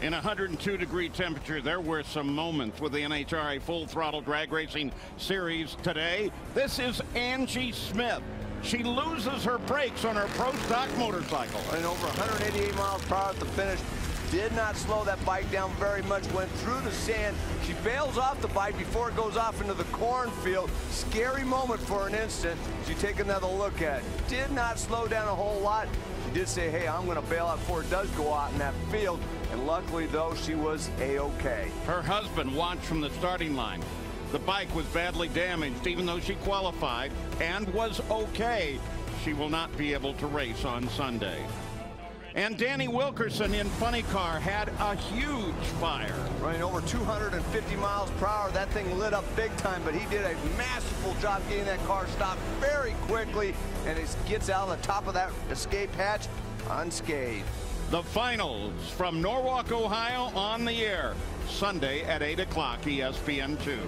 In 102 degree temperature, there were some moments with the NHRA full throttle drag racing series today. This is Angie Smith. She loses her brakes on her pro stock motorcycle. And over 188 miles per hour at the finish. Did not slow that bike down very much. Went through the sand. She bails off the bike before it goes off into the cornfield. Scary moment for an instant. As you take another look at it. Did not slow down a whole lot. She did say, hey, I'm going to bail out before it does go out in that field. And luckily, though, she was A-OK. Her husband watched from the starting line. The bike was badly damaged, even though she qualified and was okay. She will not be able to race on Sunday. And Danny Wilkerson in Funny Car had a huge fire. Running over 250 miles per hour. That thing lit up big time, but he did a masterful job getting that car stopped very quickly, and it gets out of the top of that escape hatch unscathed. The finals from Norwalk, Ohio on the air, Sunday at 8 o'clock, ESPN 2.